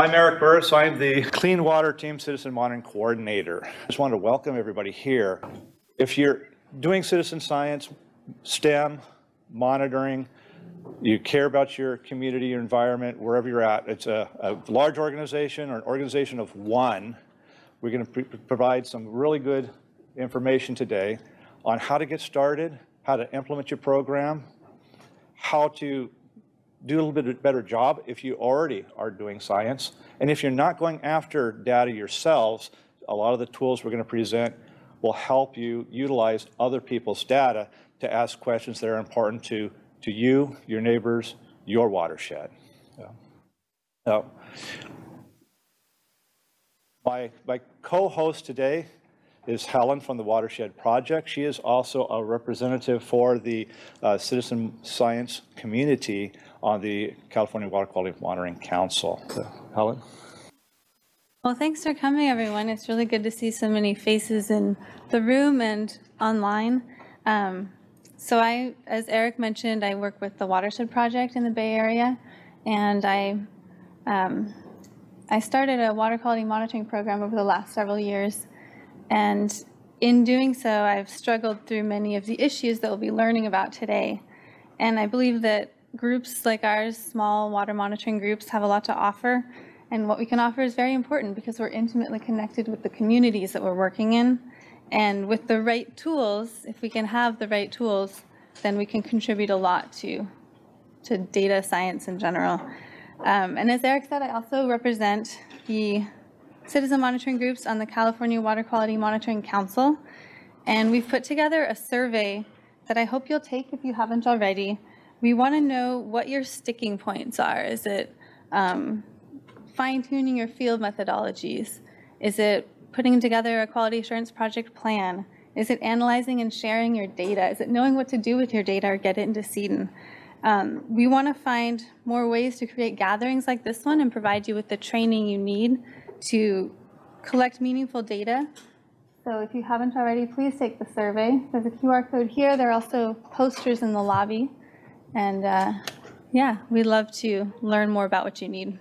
I'm Erick Burres. I'm the Clean Water Team Citizen Monitoring Coordinator. I just wanted to welcome everybody here. If you're doing citizen science, STEM, monitoring, you care about your community, your environment, wherever you're at, it's a, a large organization or an organization of one, we're going to provide some really good information today on how to get started, how to implement your program, how to do a little bit better job if you already are doing science. And if you're not going after data yourselves, a lot of the tools we're going to present will help you utilize other people's data to ask questions that are important to, to you, your neighbors, your watershed. Yeah. Now, my, my co-host today is Helen from the Watershed Project. She is also a representative for the uh, citizen science community on the California Water Quality Monitoring Council. So, Helen? Well, thanks for coming, everyone. It's really good to see so many faces in the room and online. Um, so I, as Erick mentioned, I work with the Watershed Project in the Bay Area, and I, um, I started a water quality monitoring program over the last several years and in doing so, I've struggled through many of the issues that we'll be learning about today. And I believe that groups like ours, small water monitoring groups, have a lot to offer. And what we can offer is very important because we're intimately connected with the communities that we're working in. And with the right tools, if we can have the right tools, then we can contribute a lot to, to data science in general. Um, and as Erick said, I also represent the citizen monitoring groups on the California Water Quality Monitoring Council. And we've put together a survey that I hope you'll take if you haven't already. We want to know what your sticking points are. Is it um, fine tuning your field methodologies? Is it putting together a quality assurance project plan? Is it analyzing and sharing your data? Is it knowing what to do with your data or get it into CEDEN? Um, we want to find more ways to create gatherings like this one and provide you with the training you need to collect meaningful data. So if you haven't already, please take the survey. There's a QR code here. There are also posters in the lobby. And uh, yeah, we'd love to learn more about what you need.